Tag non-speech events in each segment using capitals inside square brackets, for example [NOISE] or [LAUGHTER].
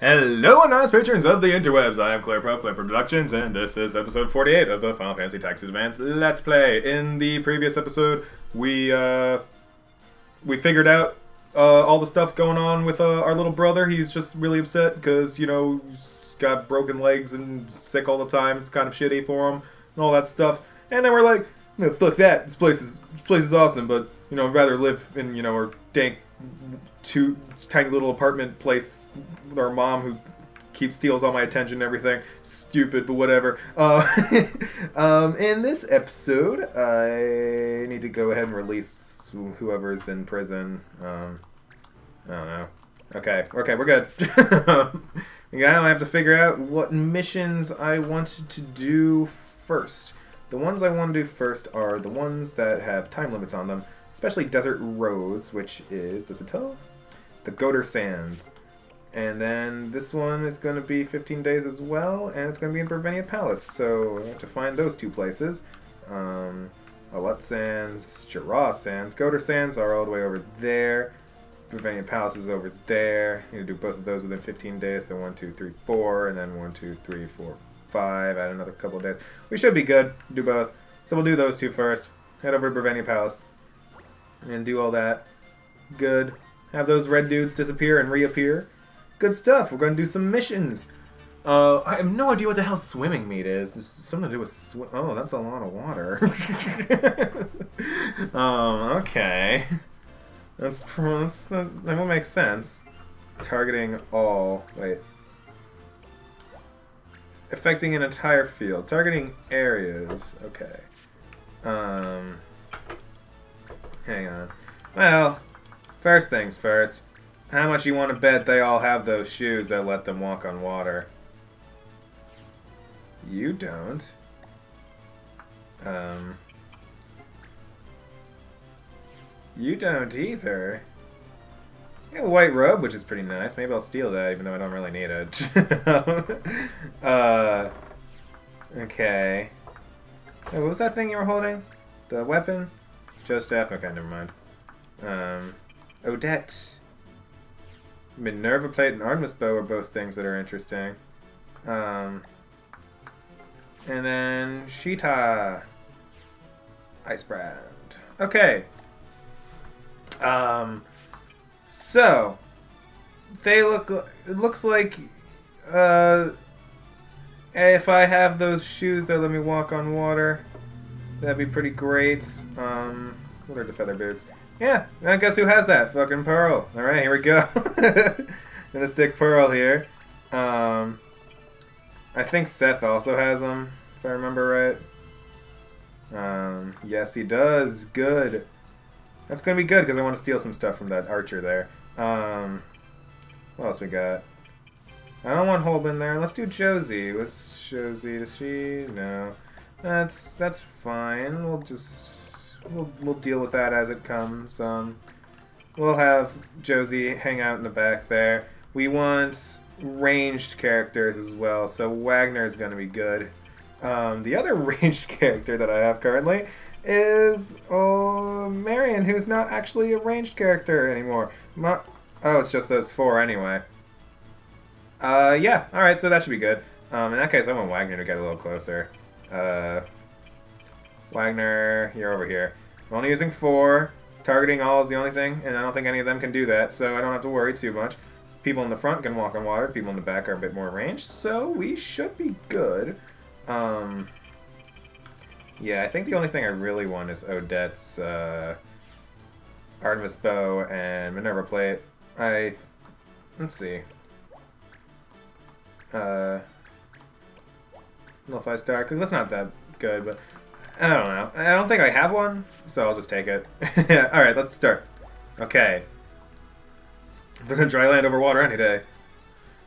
Hello, and nice patrons of the interwebs. I am ClearPearl, Claire Pro Productions, and this is episode 48 of the Final Fantasy Tactics Advance Let's Play. In the previous episode, we uh, we figured out uh, all the stuff going on with uh, our little brother. He's just really upset because you know he's got broken legs and sick all the time. It's kind of shitty for him and all that stuff. And then we're like, no, fuck that. This place is this place is awesome, but you know, I'd rather live in you know our dank two tiny little apartment place with our mom who keeps steals all my attention and everything. Stupid, but whatever. Uh, [LAUGHS] um, in this episode, I need to go ahead and release whoever's in prison. Um, I don't know. Okay, okay, we're good. [LAUGHS] yeah, I have to figure out what missions I want to do first. The ones I want to do first are the ones that have time limits on them, especially Desert Rose, which is, does it tell? The Gotor Sands. And then this one is going to be 15 days as well, and it's going to be in Bervenia Palace. So have to find those two places. Um, Eluut Sands, Jeraw Sands. Gotor Sands are all the way over there. Bervenia Palace is over there. You do both of those within 15 days. So 1, 2, 3, 4, and then 1, 2, 3, 4, 5. Add another couple of days. We should be good. Do both. So we'll do those two first. Head over to Bervenia Palace. And do all that. Good. Have those red dudes disappear and reappear. Good stuff. We're going to do some missions. Uh, I have no idea what the hell swimming meat is. There's something to do with swim. Oh, that's a lot of water. [LAUGHS] um, okay. That's, that's that, that will make sense. Targeting all. Wait. Affecting an entire field. Targeting areas. Okay. Um. Hang on. Well, first things first. How much you want to bet they all have those shoes that let them walk on water? You don't. Um. You don't either. You have a white robe, which is pretty nice. Maybe I'll steal that, even though I don't really need it. [LAUGHS] uh, okay. Hey, what was that thing you were holding? The weapon? Joe Staff? Okay, never mind. Um, Odette. Minerva Plate and Artemis Bow are both things that are interesting. Um, and then Sheeta. Ice Brand. Okay. Um, so, they look, it looks like, uh, if I have those shoes that let me walk on water, that'd be pretty great. Um, what are the feather boots? Yeah, I guess who has that? Fucking Pearl. Alright, here we go. [LAUGHS] Gonna stick Pearl here. Um, I think Seth also has them, if I remember right. Um, yes, he does. Good. That's gonna be good because I want to steal some stuff from that archer there. Um, what else we got? I don't want Holben there. Let's do Josie. What's Josie? Does she? No. That's that's fine. We'll just we'll we'll deal with that as it comes. Um, we'll have Josie hang out in the back there. We want ranged characters as well, so Wagner is gonna be good. Um, the other [LAUGHS] ranged character that I have currently is uh, Marion, who's not actually a ranged character anymore. Ma oh, it's just those four anyway. Uh, yeah, alright, so that should be good. Um, in that case, I want Wagner to get a little closer. Uh, Wagner, you're over here. I'm only using four. Targeting all is the only thing, and I don't think any of them can do that, so I don't have to worry too much. People in the front can walk on water, people in the back are a bit more ranged, so we should be good. Um, yeah, I think the only thing I really want is Odette's uh, Artemis Bow and Minerva Plate. I... Let's see. Uh, Nullify Star, because that's not that good, but I don't know. I don't think I have one, so I'll just take it. [LAUGHS] Alright, let's start. Okay. We're gonna dry land over water any day.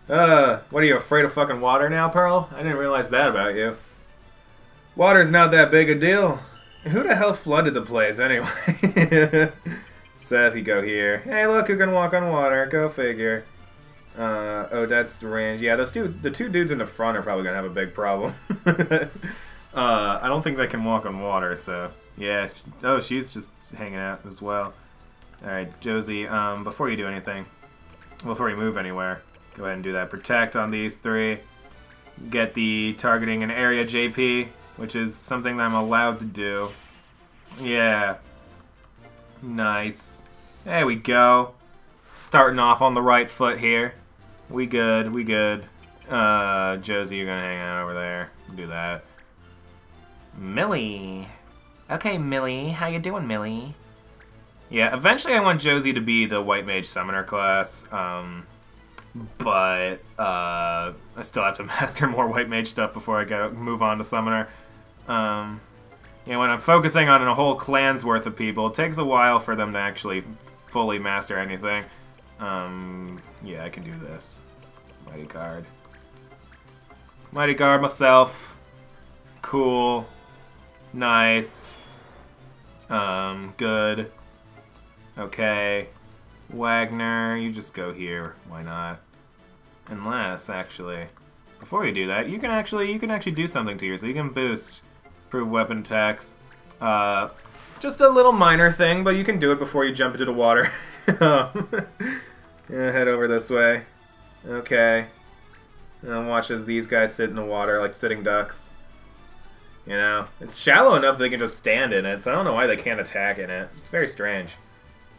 Uh, what are you, afraid of fucking water now, Pearl? I didn't realize that about you. Water's not that big a deal. Who the hell flooded the place anyway? [LAUGHS] Seth, you go here. Hey, look, who can walk on water? Go figure. Uh, oh, that's range. Yeah, those two, the two dudes in the front are probably gonna have a big problem. [LAUGHS] uh, I don't think they can walk on water, so yeah. Oh, she's just hanging out as well. All right, Josie. Um, before you do anything, before you move anywhere, Go ahead and do that. Protect on these three. Get the targeting an area JP, which is something that I'm allowed to do. Yeah. Nice. There we go. Starting off on the right foot here. We good, we good. Uh, Josie, you're gonna hang out over there. Do that. Millie. Okay, Millie. How you doing, Millie? Yeah, eventually I want Josie to be the White Mage Summoner class. Um, but uh, I still have to [LAUGHS] master more White Mage stuff before I go move on to Summoner. Um, you know, when I'm focusing on a whole clan's worth of people, it takes a while for them to actually fully master anything. Um, yeah, I can do this. Mighty Guard. Mighty Guard myself. Cool. Nice. Um, good. Okay. Wagner, you just go here. Why not? Unless, actually, before you do that, you can actually you can actually do something to yours. So you can boost, improve weapon attacks. Uh, just a little minor thing, but you can do it before you jump into the water. [LAUGHS] Yeah, head over this way. Okay. And watch as these guys sit in the water like sitting ducks. You know, it's shallow enough they can just stand in it, so I don't know why they can't attack in it. It's very strange.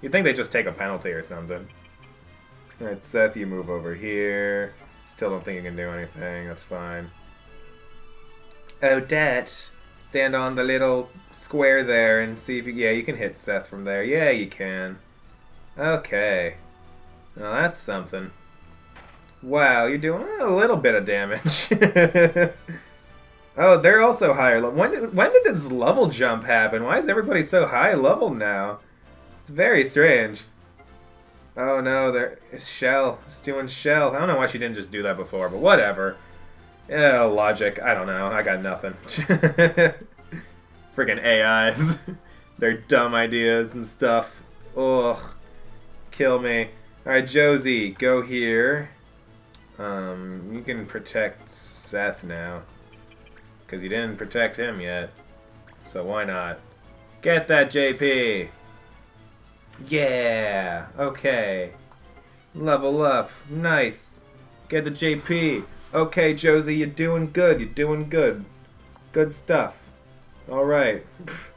You'd think they'd just take a penalty or something. Alright, Seth, you move over here. Still don't think you can do anything. That's fine. Odette, stand on the little square there and see if you... Yeah, you can hit Seth from there. Yeah, you can. Okay. Now that's something. Wow, you're doing a little bit of damage. [LAUGHS] oh, they're also higher. When when did this level jump happen? Why is everybody so high level now? It's very strange. Oh no, there is Shell. It's doing Shell. I don't know why she didn't just do that before, but whatever. Yeah, logic. I don't know. I got nothing. [LAUGHS] Freaking AIs. [LAUGHS] Their dumb ideas and stuff. Ugh. Kill me. Alright, Josie, go here. Um, you can protect Seth now. Because you didn't protect him yet. So why not? Get that JP! Yeah! Okay. Level up. Nice. Get the JP. Okay, Josie, you're doing good. You're doing good. Good stuff. Alright.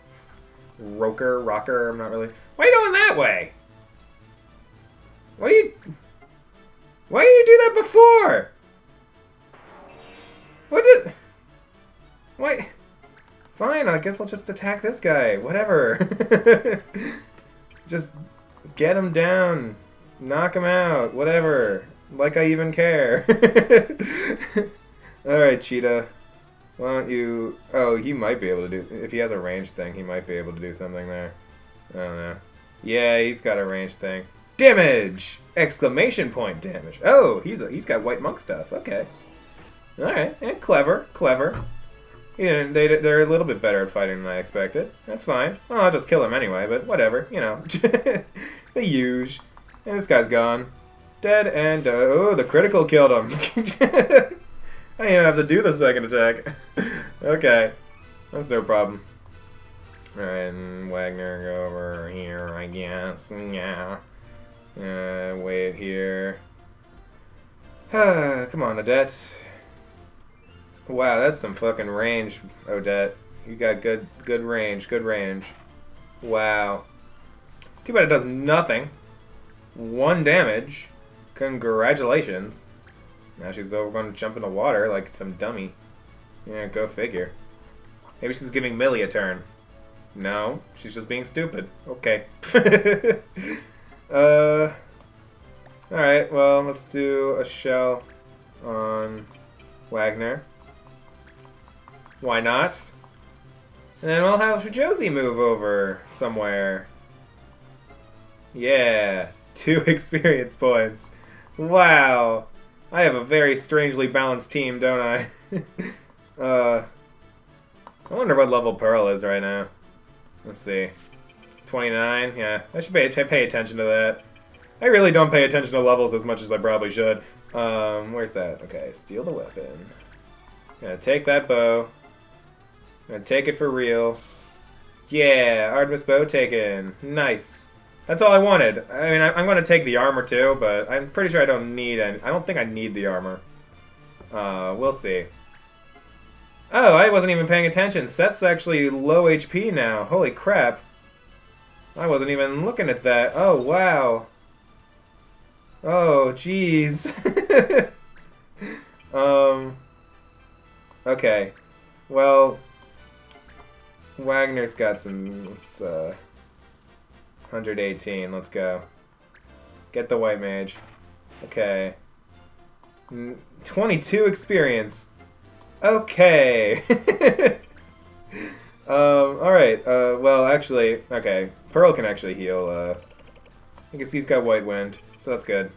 [LAUGHS] Roker, rocker, I'm not really... Why are you going that way? Why do you... Why did you do that before? What did... Why... Fine, I guess I'll just attack this guy. Whatever. [LAUGHS] just get him down. Knock him out. Whatever. Like I even care. [LAUGHS] Alright, Cheetah. Why don't you... Oh, he might be able to do... If he has a range thing, he might be able to do something there. I don't know. Yeah, he's got a range thing. Damage! Exclamation point damage. Oh, he's a, he's got white monk stuff. Okay. Alright, and clever, clever. Yeah, they, they're a little bit better at fighting than I expected. That's fine. Well, I'll just kill him anyway, but whatever, you know. [LAUGHS] the huge. And this guy's gone. Dead and... Uh, oh, the critical killed him. [LAUGHS] I didn't even have to do the second attack. [LAUGHS] okay. That's no problem. Alright, Wagner, go over here, I guess. Yeah. Uh, wait here. [SIGHS] Come on, Odette. Wow, that's some fucking range, Odette. You got good, good range, good range. Wow. Too bad it does nothing. One damage. Congratulations. Now she's over going to jump in the water like some dummy. Yeah, go figure. Maybe she's giving Millie a turn. No, she's just being stupid. Okay. [LAUGHS] Uh, Alright, well, let's do a shell on Wagner. Why not? And then we'll have Josie move over somewhere. Yeah, [LAUGHS] two [LAUGHS] experience points. Wow. I have a very strangely balanced team, don't I? [LAUGHS] uh, I wonder what level Pearl is right now. Let's see. 29, yeah. I should pay, pay attention to that. I really don't pay attention to levels as much as I probably should. Um, where's that? Okay, steal the weapon. Gonna take that bow. Gonna take it for real. Yeah, Artemis bow taken. Nice. That's all I wanted. I mean, I, I'm going to take the armor too, but I'm pretty sure I don't need any. I don't think I need the armor. Uh, we'll see. Oh, I wasn't even paying attention. Seth's actually low HP now. Holy crap. I wasn't even looking at that. Oh, wow. Oh, jeez. [LAUGHS] um, okay. Well, Wagner's got some... Let's, uh, 118. Let's go. Get the white mage. Okay. 22 experience. Okay. [LAUGHS] um, alright. Uh, well, actually, okay. Pearl can actually heal. Uh, I guess he's got white wind, so that's good.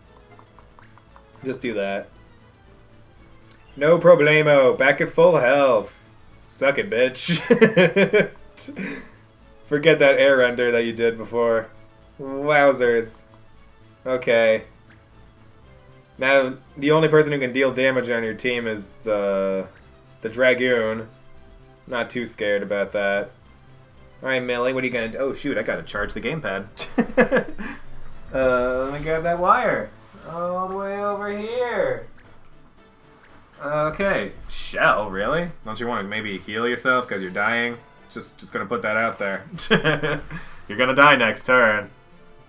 Just do that. No problemo. Back at full health. Suck it, bitch. [LAUGHS] Forget that air render that you did before. Wowzers. Okay. Now, the only person who can deal damage on your team is the the Dragoon. Not too scared about that. Alright, Millie, what are you gonna do? Oh, shoot, I gotta charge the gamepad. [LAUGHS] uh, let me grab that wire. All the way over here. Okay. Shell, really? Don't you want to maybe heal yourself because you're dying? Just just gonna put that out there. [LAUGHS] You're gonna die next turn.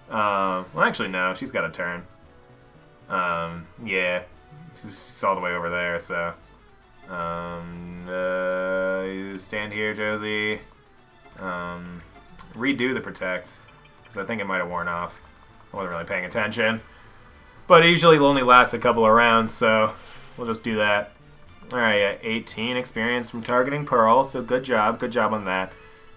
Um, well, actually, no. She's got a turn. Um, yeah. She's all the way over there, so... Um, uh, stand here, Josie. Um, redo the protect, because I think it might have worn off. I wasn't really paying attention. But it usually only lasts a couple of rounds, so we'll just do that. Alright, yeah, 18 experience from targeting Pearl, so good job, good job on that.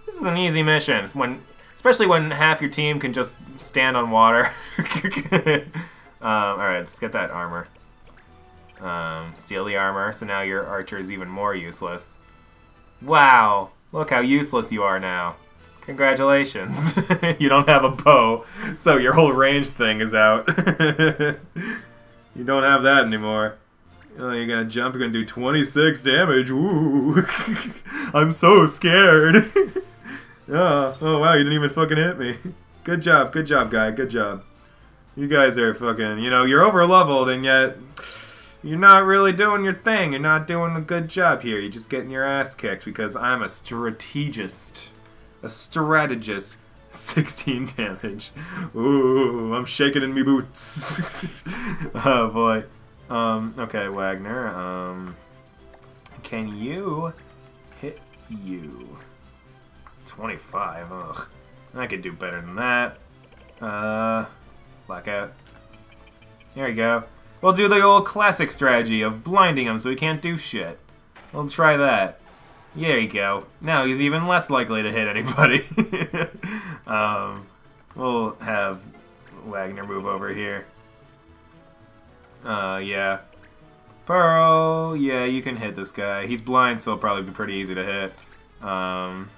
This is an easy mission, when, especially when half your team can just stand on water. [LAUGHS] um, Alright, let's get that armor. Um, steal the armor, so now your archer is even more useless. Wow, look how useless you are now. Congratulations. [LAUGHS] you don't have a bow, so your whole range thing is out. [LAUGHS] you don't have that anymore. Oh, you're gonna jump, you're gonna do 26 damage. Ooh. [LAUGHS] I'm so scared. [LAUGHS] oh, oh, wow, you didn't even fucking hit me. [LAUGHS] Good job, good job, guy, good job. You guys are fucking, you know, you're over leveled and yet you're not really doing your thing. You're not doing a good job here. You're just getting your ass kicked because I'm a strategist. A strategist. 16 damage. Ooh, I'm shaking in me boots. oh boy. Um, okay, Wagner, um, can you hit you? 25, ugh. I could do better than that. Uh, blackout. There we go. We'll do the old classic strategy of blinding him so he can't do shit. We'll try that. There you go. Now he's even less likely to hit anybody. [LAUGHS] um, we'll have Wagner move over here. Uh, yeah. Pearl, yeah, you can hit this guy. He's blind, so it'll probably be pretty easy to hit. Um,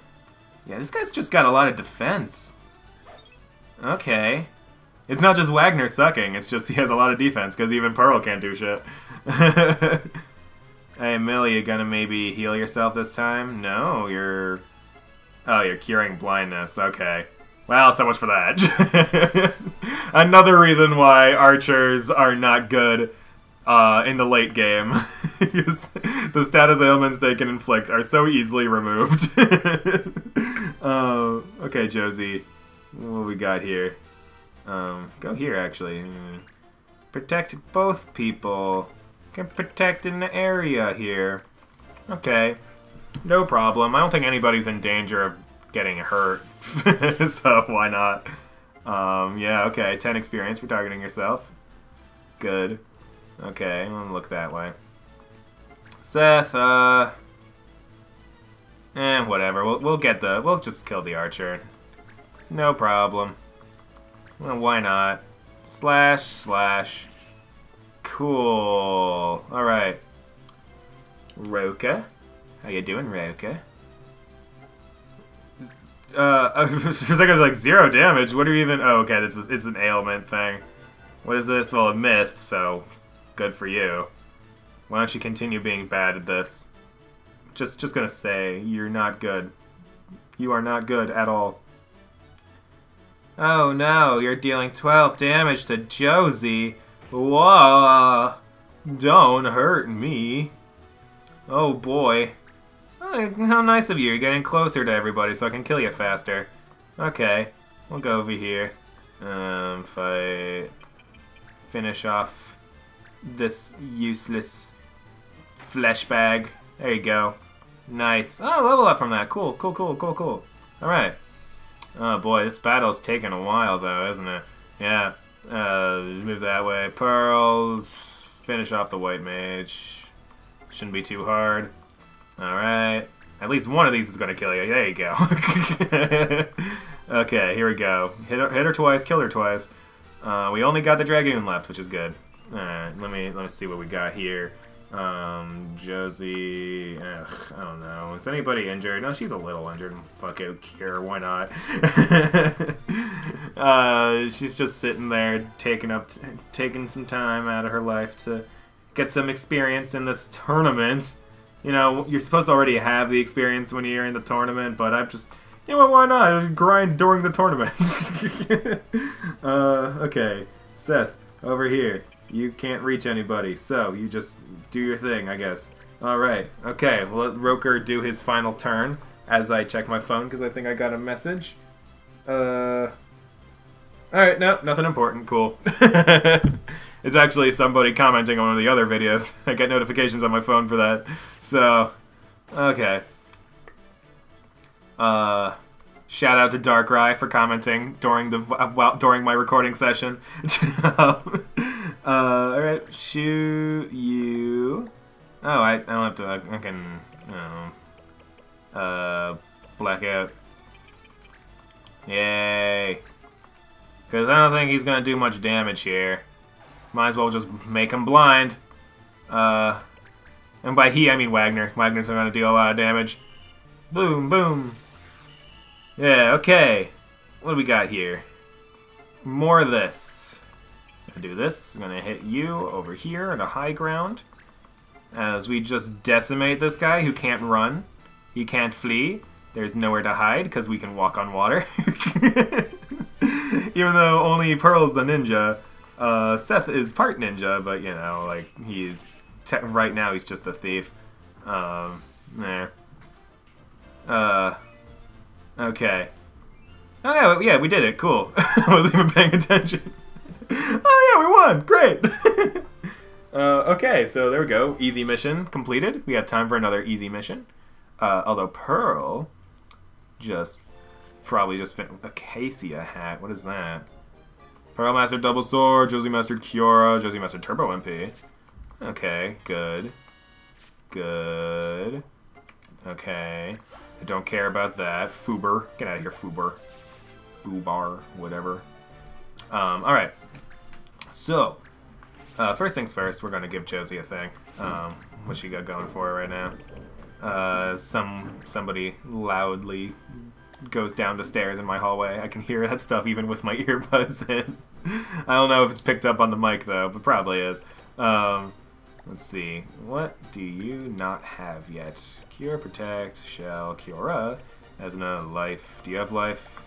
yeah, this guy's just got a lot of defense. Okay. It's not just Wagner sucking, it's just he has a lot of defense, because even Pearl can't do shit. [LAUGHS] hey, Millie, you gonna maybe heal yourself this time? No, you're... Oh, you're curing blindness, okay. Well, so much for that. [LAUGHS] Another reason why archers are not good uh, in the late game. [LAUGHS] the status ailments they can inflict are so easily removed. [LAUGHS] uh, okay, Josie. What we got here? Um, go here, actually. Protect both people. Can protect an area here. Okay. No problem. I don't think anybody's in danger of getting hurt. [LAUGHS] so why not? Um, yeah, okay. 10 experience for targeting yourself. Good. Okay, I'm gonna look that way. Seth, uh... Eh, whatever. We'll, we'll get the... We'll just kill the archer. no problem. Well, why not? Slash, slash. Cool. Alright. Roka. How you doing, Roka? Uh, for a second, I was like, zero damage? What are you even... Oh, okay, this is, it's an ailment thing. What is this? Well, it missed, so good for you. Why don't you continue being bad at this? Just, just gonna say, you're not good. You are not good at all. Oh no, you're dealing 12 damage to Josie. Whoa. Don't hurt me. Oh boy. How nice of you. You're getting closer to everybody so I can kill you faster. Okay. We'll go over here. Um, fight. Finish off this useless flesh bag. There you go. Nice. Oh, level up from that. Cool, cool, cool, cool, cool. Alright. Oh boy, this battle's taking a while though, isn't it? Yeah. Uh, move that way. Pearl. Finish off the white mage. Shouldn't be too hard. Alright. At least one of these is going to kill you. There you go. [LAUGHS] okay, here we go. Hit her, hit her twice, kill her twice. Uh, we only got the Dragoon left, which is good. Alright, let me, let me see what we got here. Um, Josie, ugh, I don't know. Is anybody injured? No, she's a little injured. Fuck it, cure. Why not? [LAUGHS] uh, she's just sitting there, taking up, taking some time out of her life to get some experience in this tournament. You know, you're supposed to already have the experience when you're in the tournament, but I'm just, you know? Why not grind during the tournament? [LAUGHS] uh, okay, Seth, over here. You can't reach anybody, so you just do your thing, I guess. Alright, okay, we'll let Roker do his final turn as I check my phone because I think I got a message. Uh. Alright, no, nothing important. Cool. [LAUGHS] it's actually somebody commenting on one of the other videos. [LAUGHS] I get notifications on my phone for that. So, okay. Uh. Shout out to Darkrai for commenting during the well, during my recording session. [LAUGHS] uh, all right, shoot you. Oh, I, I don't have to. I, I can. I Uh, blackout. Yay! Because I don't think he's gonna do much damage here. Might as well just make him blind. Uh, and by he I mean Wagner. Wagner's gonna deal a lot of damage. Boom, boom. Yeah, okay. What do we got here? More of this. Gonna do this. I'm gonna hit you over here at a high ground. As we just decimate this guy who can't run. He can't flee. There's nowhere to hide because we can walk on water. [LAUGHS] Even though only Pearl's the ninja, uh, Seth is part ninja, but you know, like he's right now he's just a thief. Um, there. Uh, Okay. Oh yeah, yeah, we did it. Cool. [LAUGHS] I wasn't even paying attention. [LAUGHS] oh yeah, we won. Great. [LAUGHS] uh, okay, so there we go. Easy mission completed. We have time for another easy mission. Uh, although Pearl just probably just fit Acacia hat. What is that? Pearl Master Double Sword, Josie Master Cura, Josie Master Turbo MP. Okay, good. Good. Okay. I don't care about that. Fuber. Get out of here, Fuber. Fubar, whatever. Um, alright. So, uh, first things first, we're going to give Josie a thing. Um, what she got going for her right now. Uh, some somebody loudly goes down the stairs in my hallway. I can hear that stuff even with my [LAUGHS] earbuds in. I don't know if it's picked up on the mic though, but probably is. Um, let's see. What do you not have yet? Cure, Protect, Shell, Cura has no life. Do you have life?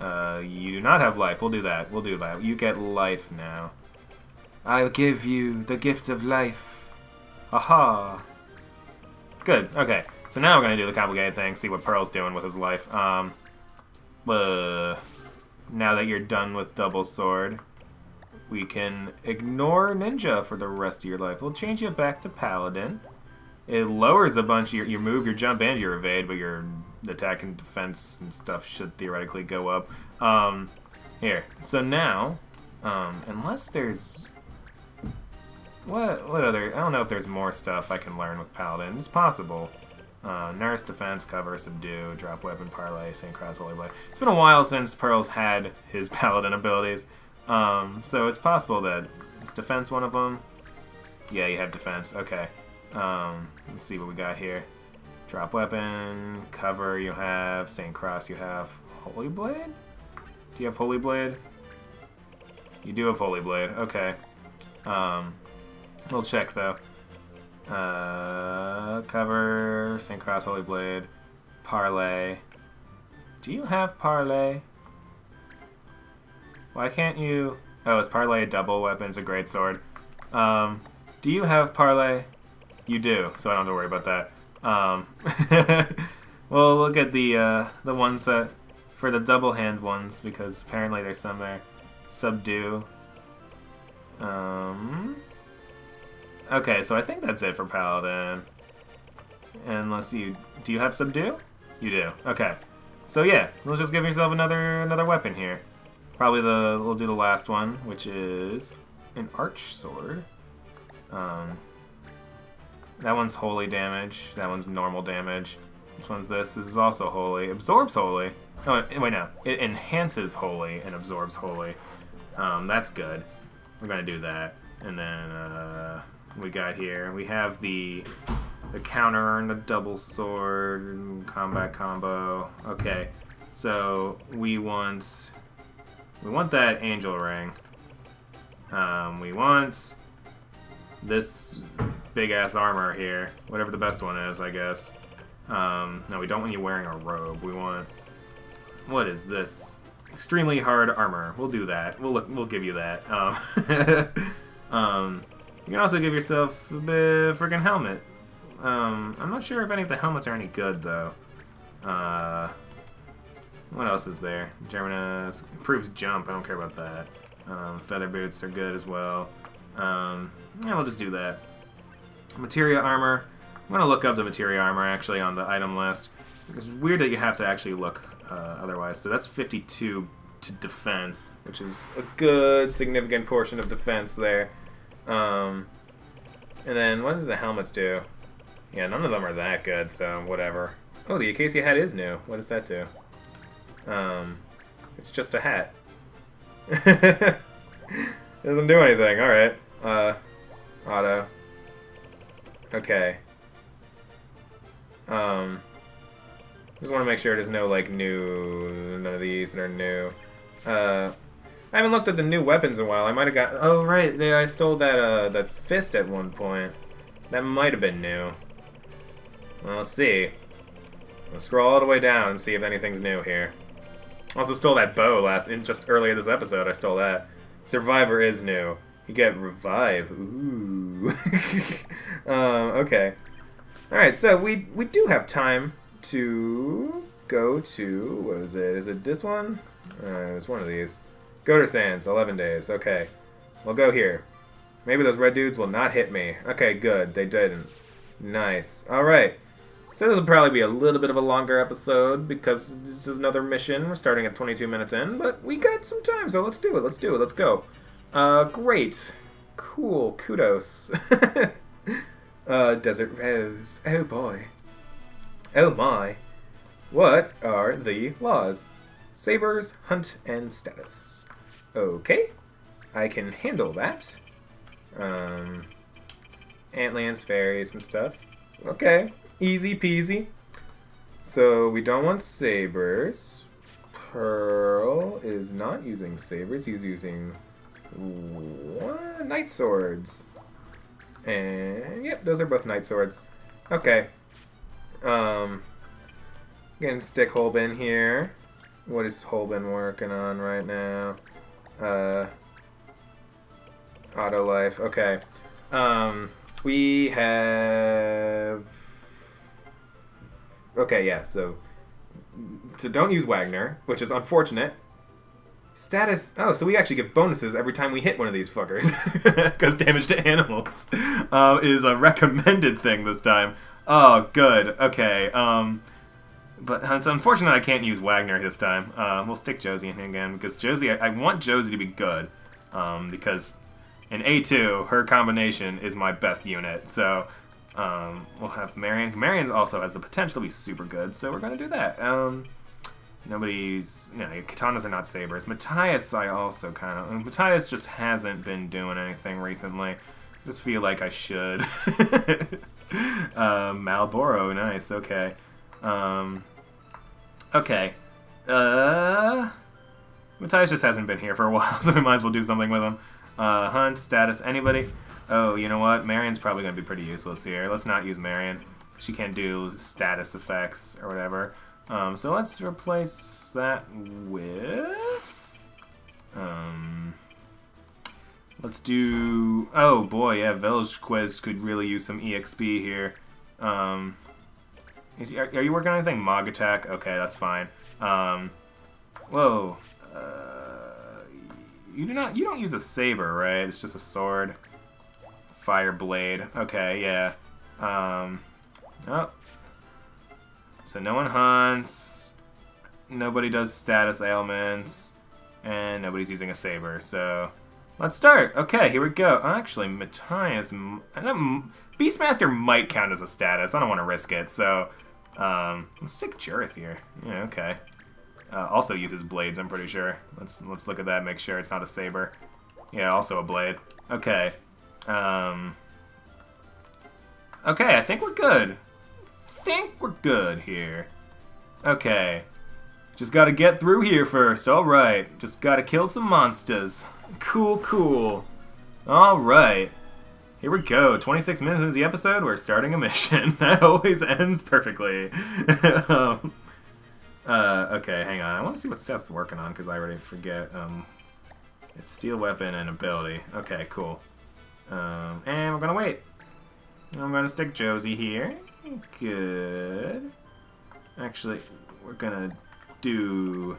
Uh, you do not have life. We'll do that. We'll do that. You get life now. I'll give you the gift of life. Aha! Good. Okay. So now we're to do the complicated thing, see what Pearl's doing with his life. Um, uh, now that you're done with Double Sword, we can ignore Ninja for the rest of your life. We'll change you back to Paladin. It lowers a bunch your, your move, your jump, and your evade, but your attack and defense and stuff should theoretically go up. Um, here. So now, um, unless there's... What, what other... I don't know if there's more stuff I can learn with Paladin. It's possible. Uh, nurse, defense, cover, subdue, drop weapon, parley, St. Cross, Holy Blade. It's been a while since Pearl's had his [LAUGHS] Paladin abilities. Um, so it's possible that... Is defense one of them? Yeah, you have defense. Okay. Um, let's see what we got here. Drop weapon, cover you have, St. Cross you have. Holy Blade? Do you have Holy Blade? You do have Holy Blade, okay. Um, we'll check though. Uh, cover, St. Cross, Holy Blade, Parley. Do you have Parley? Why can't you... Oh, is Parley a double weapon? It's a great sword. Um, do you have Parley? You do, so I don't have to worry about that. Um, [LAUGHS] well, look at the uh, the ones that for the double hand ones because apparently there's some there. Subdue. Um. Okay, so I think that's it for Paladin. Unless you do you have subdue? You do. Okay. So yeah, let's just give yourself another another weapon here. Probably the we'll do the last one, which is an arch sword. Um, that one's holy damage. That one's normal damage. Which one's this? This is also holy. Absorbs holy. Oh, wait, no. It enhances holy and absorbs holy. Um, that's good. We're gonna do that. And then uh, we got here. We have the the counter and the double sword combat combo. Okay, so we want we want that angel ring. Um, we want this big ass armor here, whatever the best one is, I guess. Um, no, we don't want you wearing a robe. We want what is this? Extremely hard armor. We'll do that. We'll look. We'll give you that. Um, [LAUGHS] um, you can also give yourself a freaking helmet. Um, I'm not sure if any of the helmets are any good though. Uh, what else is there? Germinas improves jump. I don't care about that. Um, feather boots are good as well. Um, yeah, we'll just do that. Materia armor. I'm gonna look up the materia armor actually on the item list. It's weird that you have to actually look uh, otherwise. So that's 52 to defense, which is a good significant portion of defense there. Um, and then what do the helmets do? Yeah, none of them are that good, so whatever. Oh, the Acacia hat is new. What does that do? Um, it's just a hat. it [LAUGHS] doesn't do anything. Alright. Uh, auto. Okay. Um, just want to make sure there's no, like, new... None of these that are new. Uh, I haven't looked at the new weapons in a while. I might have got... Oh, right. I stole that, uh, that fist at one point. That might have been new. Well, let's see. I'll scroll all the way down and see if anything's new here. Also stole that bow last in just earlier this episode. I stole that. Survivor is new. You get revive. Ooh. [LAUGHS] um, okay. All right. So we we do have time to go to what is it? Is it this one? Uh, it's one of these. Gotor Sands. Eleven days. Okay. We'll go here. Maybe those red dudes will not hit me. Okay, good. They didn't. Nice. All right. So this will probably be a little bit of a longer episode because this is another mission. We're starting at 22 minutes in, but we got some time, so let's do it. Let's do it. Let's go. Uh, great. Cool. Kudos. [LAUGHS] uh, Desert Rose. Oh boy. Oh my. What are the laws? Sabers, hunt, and status. Okay. I can handle that. Um, Antlions, fairies, and stuff. Okay. Easy peasy. So we don't want sabers. Pearl is not using sabers. He's using what? swords. And yep, those are both knight swords. Okay. Um, gonna stick Holben here. What is Holben working on right now? Uh, auto life. Okay. Um, we have Okay, yeah, so so don't use Wagner, which is unfortunate. Status. Oh, so we actually get bonuses every time we hit one of these fuckers. [LAUGHS] Because damage to animals uh, is a recommended thing this time. Oh, good. Okay. Um, but it's unfortunate I can't use Wagner this time. Uh, we'll stick Josie in again because Josie. I, I want Josie to be good um, because in A2 her combination is my best unit. So um, we'll have Marion. Marion's also has the potential to be super good, so we're going to do that. Um, nobody's... Know, katanas are not sabers. Matthias, I also kind of... Matthias just hasn't been doing anything recently. just feel like I should. [LAUGHS] uh, Malboro, nice, okay. Um, okay. Uh, Matthias just hasn't been here for a [LAUGHS] while, so we might as well do something with him. Uh, hunt, status, anybody? Oh, you know what? Marion's probably going to be pretty useless here. Let's not use Marion. She can't do status effects or whatever. Um, so let's replace that with... Um, let's do. Oh boy, yeah, Velasquez could really use some EXP here. Um, is, are, are you working on anything? Mog attack? Okay, that's fine. Um, whoa. Uh, you do not. You don't use a saber, right? It's just a sword. Fire blade. Okay, yeah. Um, oh. So no one hunts. Nobody does status ailments, and nobody's using a saber. So let's start. Okay, here we go. Actually, Matthias. Beastmaster might count as a status. I don't want to risk it. So um, let's stick Juris here. Yeah, okay. Uh, also uses blades, I'm pretty sure. Let's let's look at that, make sure it's not a saber. Yeah, also a blade. Okay. Um, okay, I think we're good. think we're good here. Okay. Just gotta get through here first. Alright. Just gotta kill some monsters. Cool, cool. Alright. Here we go. 26 minutes into the episode, we're starting a mission. [LAUGHS] that always ends perfectly. [LAUGHS] um, uh, okay, hang on. I want to see what Seth's working on because I already forget. Um, it's steal weapon and ability. Okay, cool. Um, and we're gonna wait. I'm gonna stick Josie here. Good. Actually, we're gonna do...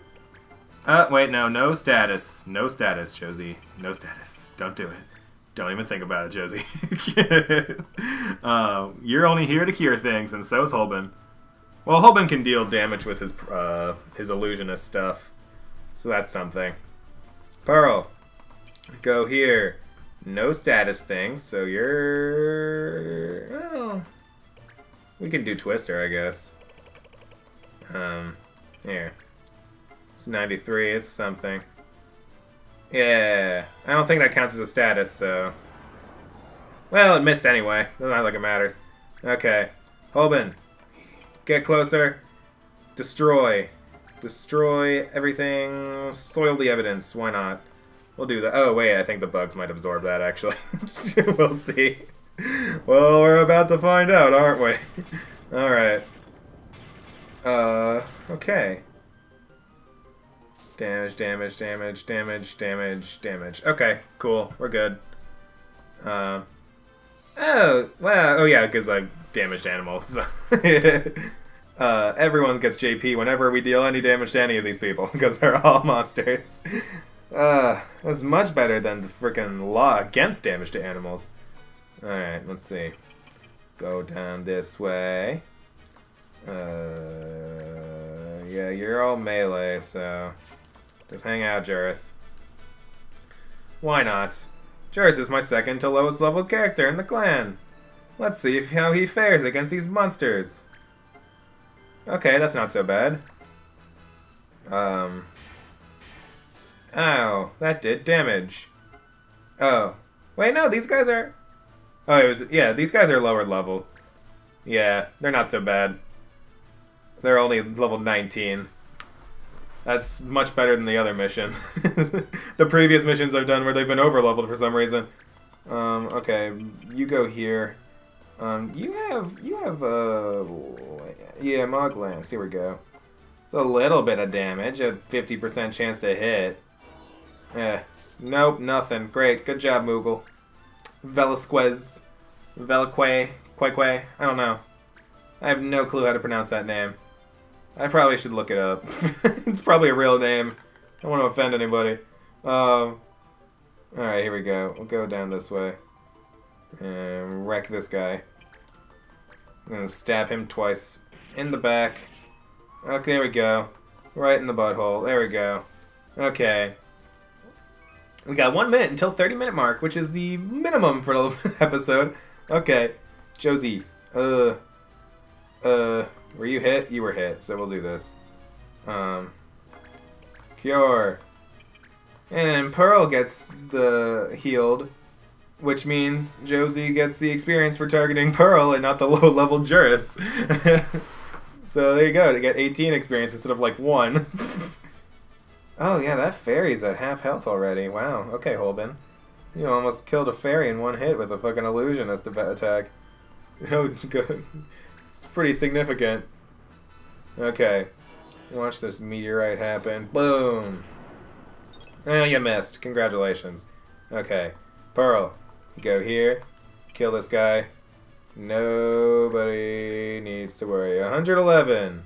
Uh, wait, no, no status. No status, Josie. No status. Don't do it. Don't even think about it, Josie. [LAUGHS] um, you're only here to cure things, and so is Holben. Well, Holben can deal damage with his uh, his illusionist stuff, so that's something. Pearl, go here. No status things, so you're... Well, we can do Twister, I guess. Um, here. It's 93, it's something. Yeah, I don't think that counts as a status, so... Well, it missed anyway. Doesn't look like it matters. Okay. Holben, Get closer. Destroy. Destroy everything. Soil the evidence. Why not? We'll do that. Oh, wait. I think the bugs might absorb that, actually. [LAUGHS] we'll see. Well, we're about to find out, aren't we? [LAUGHS] Alright. Uh, okay. Damage, damage, damage, damage, damage, damage. Okay, cool. We're good. Um. oh, well, oh yeah, because I damaged animals. So. [LAUGHS] uh, everyone gets JP whenever we deal any damage to any of these people, [LAUGHS] because they're all [LAUGHS] monsters. Uh, that's much better than the freaking law against damage to animals. Alright, let's see. Go down this way. Uh, yeah, you're all melee, so... Just hang out, Juris. Why not? Juris is my second to lowest level character in the clan. Let's see how he fares against these monsters. Okay, that's not so bad. Um. Ow, that did damage. Oh. Wait, no, these guys are... Oh, it was... Yeah, these guys are lower level. Yeah, they're not so bad. They're only level 19. That's much better than the other mission. [LAUGHS] the previous missions I've done where they've been over leveled for some reason. Um, okay, you go here. Um, you have, you have, uh, yeah, Mog Lance, here we go. It's a little bit of damage, a 50% chance to hit. Eh, nope, nothing. Great, good job, Moogle. Velasquez, Velaque, Queque, I don't know. I have no clue how to pronounce that name. I probably should look it up. [LAUGHS] it's probably a real name. I don't want to offend anybody. Um, Alright, here we go. We'll go down this way. And wreck this guy. I'm gonna stab him twice. In the back. Okay, there we go. Right in the butthole. There we go. Okay. We got one minute until 30 minute mark, which is the minimum for the [LAUGHS] episode. Okay. Josie. Uh. Uh. Were you hit? You were hit, so we'll do this. Um. Cure. And Pearl gets the healed which means Josie gets the experience for targeting Pearl and not the [LAUGHS] low level Juris. [LAUGHS] so there you go, to get 18 experience instead of like one. [LAUGHS] oh yeah, that fairy's at half health already. Wow, okay, Holben. You almost killed a fairy in one hit with a fucking illusionist attack. Oh, good. It's pretty significant. Okay. Watch this meteorite happen. Boom. Eh, you missed. Congratulations. Okay. Pearl, go here. Kill this guy. Nobody needs to worry. 111.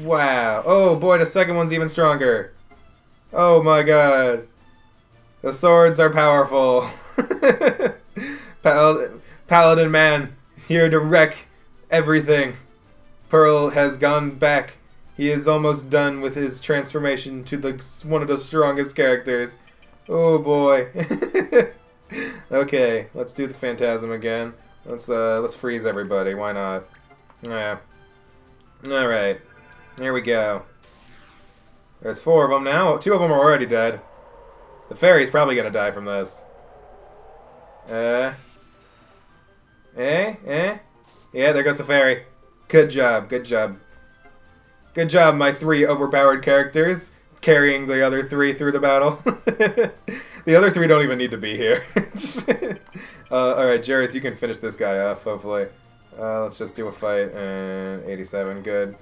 Wow. Oh boy, the second one's even stronger. Oh my god. The swords are powerful. [LAUGHS] Paladin, Paladin man, here to wreck everything. Pearl has gone back. He is almost done with his transformation to the one of the strongest characters. Oh boy. [LAUGHS] okay, let's do the phantasm again. Let's uh let's freeze everybody. Why not? Yeah. All right. Here we go. There's four of them now. Two of them are already dead. The fairy's probably gonna die from this. Uh. Eh? Eh? Yeah, there goes the fairy. Good job, good job. Good job, my three overpowered characters, carrying the other three through the battle. [LAUGHS] the other three don't even need to be here. [LAUGHS] uh, Alright, Jairus, you can finish this guy off, hopefully. Uh, let's just do a fight, and 87, good.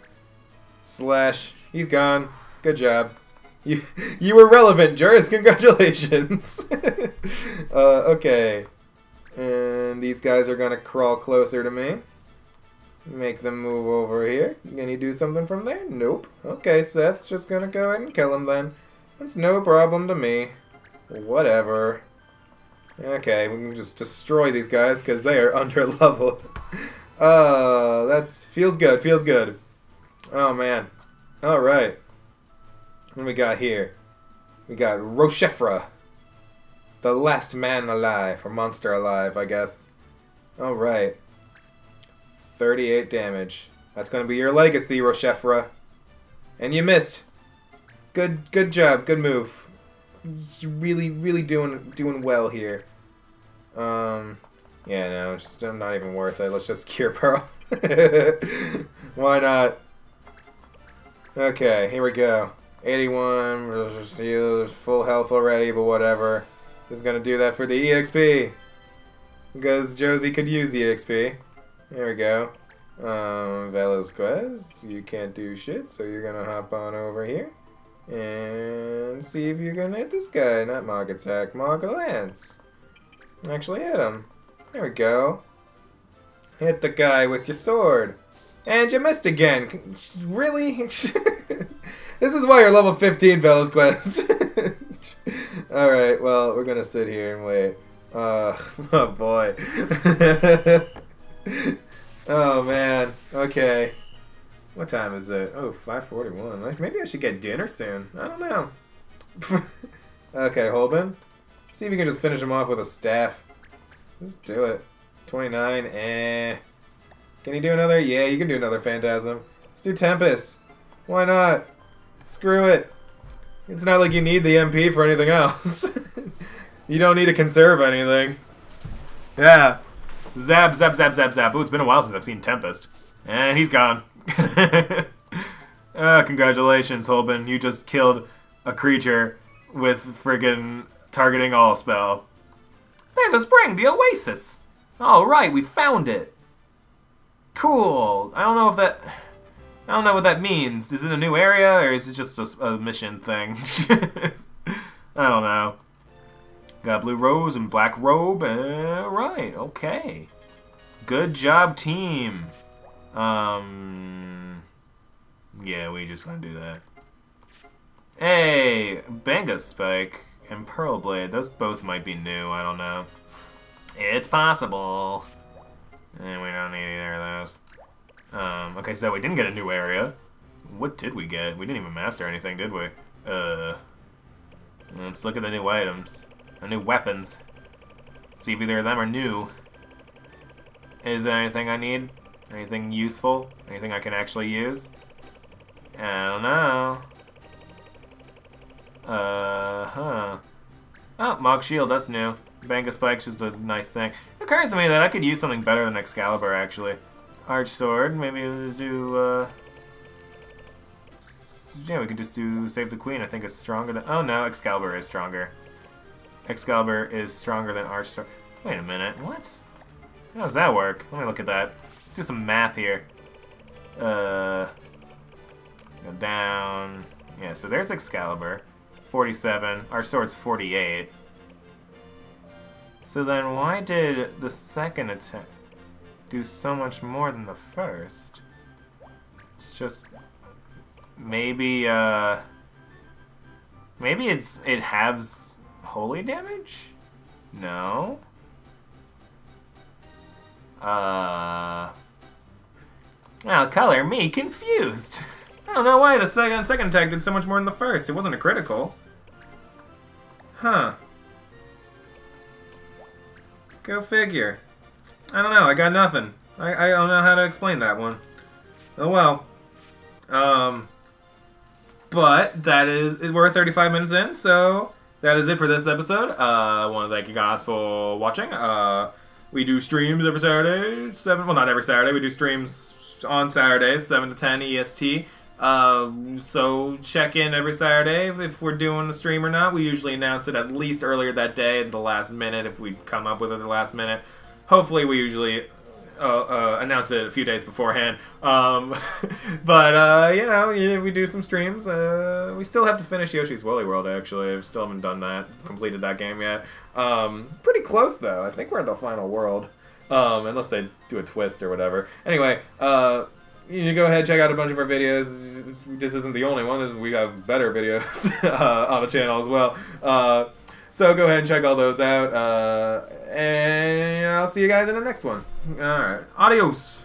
Slash, he's gone. Good job. You, [LAUGHS] you were relevant, Jairus, congratulations! uh, okay. And these guys are gonna crawl closer to me. Make them move over here. Can you do something from there? Nope. Okay, Seth's just gonna go ahead and kill him then. That's no problem to me. Whatever. Okay, we can just destroy these guys because they are [LAUGHS] under leveled. Oh, [LAUGHS] uh, that's feels good, feels good. Oh man. Alright. What we got here? We got Rochefra. The last man alive, or monster alive, I guess. Alright. 38 damage. That's going to be your legacy, Rochefra. And you missed. Good good job. Good move. You're really, really doing doing well here. Um, yeah, no, it's just not even worth it. Let's just [LAUGHS] cure Pearl. [LAUGHS] Why not? Okay, here we go. 81, full health already, but whatever. Just gonna do that for the EXP. Because Josie could use EXP. There we go. Um, Velasquez, you can't do shit, so you're gonna hop on over here. And see if you can hit this guy. Not Mog Attack, Mog Lance. Actually hit him. There we go. Hit the guy with your sword. And you missed again. Really? [LAUGHS] this is why you're level 15, Velasquez. [LAUGHS] Alright, well, we're gonna sit here and wait. Uh, oh [LAUGHS] boy. Oh man. Okay. What time is it? Oh, 5.41. Maybe I should get dinner soon. I don't know. [LAUGHS] okay, Holben. See if you can just finish him off with a staff. Let's do it. 29, eh. Can you do another? Yeah, you can do another Phantasm. Let's do Tempest. Why not? Screw it. It's not like you need the MP for anything [LAUGHS] else. you don't need to conserve anything. Yeah. Zap, zap, zap, zap, zap. Ooh, it's been a while since I've seen Tempest. And he's gone. uh, [LAUGHS] congratulations, Holben. You just killed a creature with friggin' targeting all spell. There's a spring, the Oasis. All right, we found it. Cool. I don't know if that... I don't know what that means. Is it a new area, or is it just a, a mission thing? [LAUGHS] I don't know. Got blue rose and black robe. Uh, right, okay. Good job, team. Um, yeah, we just to do that. Hey, Bangaa Spike and Pearl Blade. Those both might be new. I don't know. It's possible. And we don't need either of those. Um, okay, so we didn't get a new area. What did we get? We didn't even master anything, did we? Uh, let's look at the new items. The new weapons. See if either of them are new. Is there anything I need? Anything useful? Anything I can actually use? I don't know. Uh, huh. Oh, Mog Shield, that's new. Bangaa Spike's just a nice thing. It occurs to me that I could use something better than Excalibur, actually. Arch Sword, maybe we'll do, uh... Yeah, we could just do Save the Queen. I think it's stronger than... Oh, no, Excalibur is stronger. Excalibur is stronger than Arch Sword. Wait a minute, what? How does that work? Let me look at that. Let's do some math here. Uh... Go down... Yeah, so there's Excalibur. 47. Our sword's 48. So then why did the second attack do so much more than the first? It's just maybe uh maybe it's it halves holy damage? No. Uh Now, color me confused. [LAUGHS] I don't know why the second second attack did so much more than the first. It wasn't a critical. Huh. Go figure. I don't know. I got nothing. I, I don't know how to explain that one. Oh well. Um. But that is we're 35 minutes in, so that is it for this episode. Uh, I want to thank you guys for watching. Uh, we do streams every Saturday, seven. Well, not every Saturday. We do streams on Saturdays, seven to 10 EST. Um, so check in every Saturday if, we're doing the stream or not. We usually announce it at least earlier that day, at the last minute, if we come up with it at the last minute. Hopefully, we usually uh, uh, announce it a few days beforehand. Um, [LAUGHS] but uh, you know, we do some streams. Uh, we still have to finish Yoshi's Woolly World. Actually, I still haven't done that, completed that game yet. Um, pretty close though. I think we're in the final world, um, unless they do a twist or whatever. Anyway, uh, you go ahead check out a bunch of our videos. This isn't the only one. We have better videos [LAUGHS] uh, on the channel as well. So go ahead and check all those out. And I'll see you guys in the next one. All right. Adios.